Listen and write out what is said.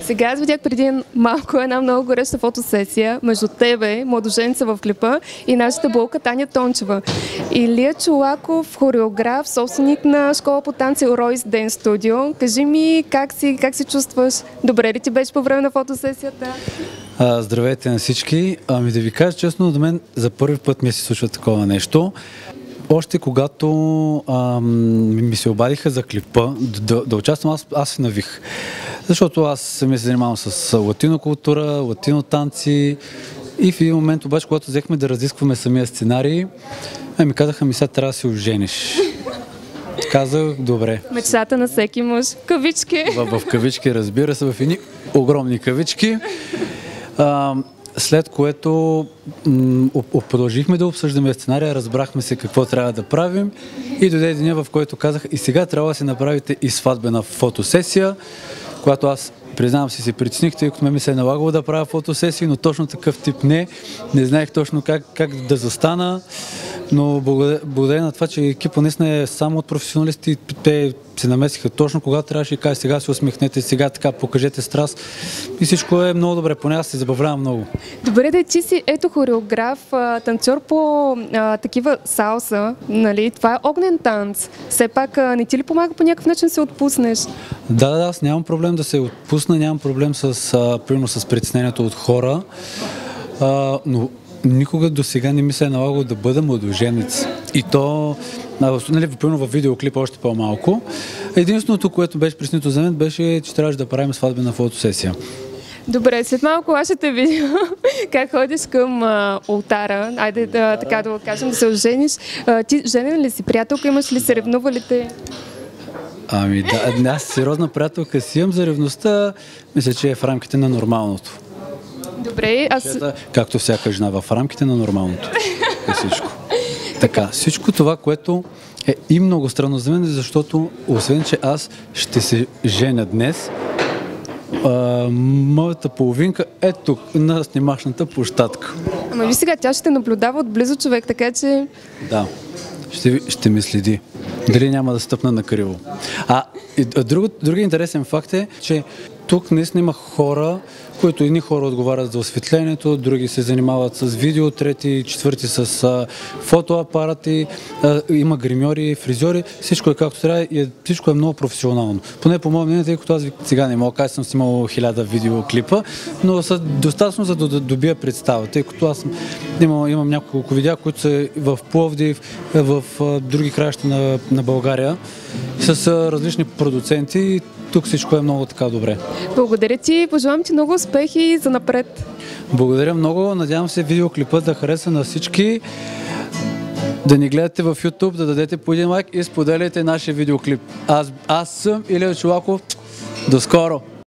Сега аз видях преди малко една много гореща фотосесия между тебе, младоженца в клипа и нашата болка Таня Тончева. Илия Чулаков, хореограф, собственик на школа по танци Ройс Ден Студио. Кажи ми как си, как си чувстваш? Добре ли ти беше по време на фотосесията? А, здравейте на всички. Ами да ви кажа честно, до мен за първи път ми се случва такова нещо. Още когато ам, ми се обадиха за клипа да, да участвам, аз, аз се навих. Защото аз ми се занимавам с латино култура, латино танци и в един момент обаче, когато взехме да разискваме самия сценарий, е, ми казаха ми сега трябва да се ожениш. Казах, добре. Мечтата на всеки мъж. Кавички. В, в кавички, разбира се, в едни огромни кавички. А, след което м- продължихме да обсъждаме сценария, разбрахме се какво трябва да правим и дойде деня, в който казах и сега трябва да си направите и сватбена фотосесия, която аз признавам си се притесних, тъй като ме ми се е налагало да правя фотосесии, но точно такъв тип не. Не знаех точно как, как да застана, но благодаря на това, че екипа наистина е само от професионалисти, те се намесиха точно когато трябваше и кажа сега се усмихнете, сега така покажете страст и всичко е много добре, поне аз се забавлявам много. Добре да ти си ето хореограф, танцор по а, такива салса, нали? Това е огнен танц. Все пак а, не ти ли помага по някакъв начин да се отпуснеш? Да, да, аз нямам проблем да се отпусна, нямам проблем с, а, примерно с притеснението от хора, а, но никога до сега не ми се е налагало да бъда младоженец. И то, нали, примерно в видеоклип още по-малко. Единственото, което беше приснито за мен, беше, че трябваше да правим сватбена фотосесия. Добре, след малко аз ще те видя как ходиш към а, ултара. Айде да, така да го кажем, да се ожениш. А, ти женен ли си? Приятелка имаш ли се ревнували те? Ами да, аз сериозна приятелка си имам за ревността, мисля, че е в рамките на нормалното. Добре, аз... Както всяка жена в рамките на нормалното. Е всичко. Така, всичко това, което е и много странно за мен, защото освен, че аз ще се женя днес, а, моята половинка е тук, на снимашната площадка. Ама ви сега, тя ще наблюдава отблизо човек, така че... Да, ще, ще ми следи. Дали няма да стъпна на криво. А, и, друг, другия интересен факт е, че тук наистина има хора, които едни хора отговарят за осветлението, други се занимават с видео, трети, четвърти с фотоапарати, има гримьори, фризьори, всичко е както трябва и е, всичко е много професионално. Поне по моя мнение, тъй като аз сега не мога да съм снимал хиляда видеоклипа, но са достатъчно за да добия представа, тъй като аз имам, имам няколко видеа, които са в Пловдив, в други краища на, на България, с различни продуценти тук всичко е много така добре. Благодаря ти, пожелавам ти много успехи за напред. Благодаря много, надявам се видеоклипът да хареса на всички. Да ни гледате в YouTube, да дадете по един лайк и споделяйте нашия видеоклип. Аз, аз съм Илия Чулаков. До скоро!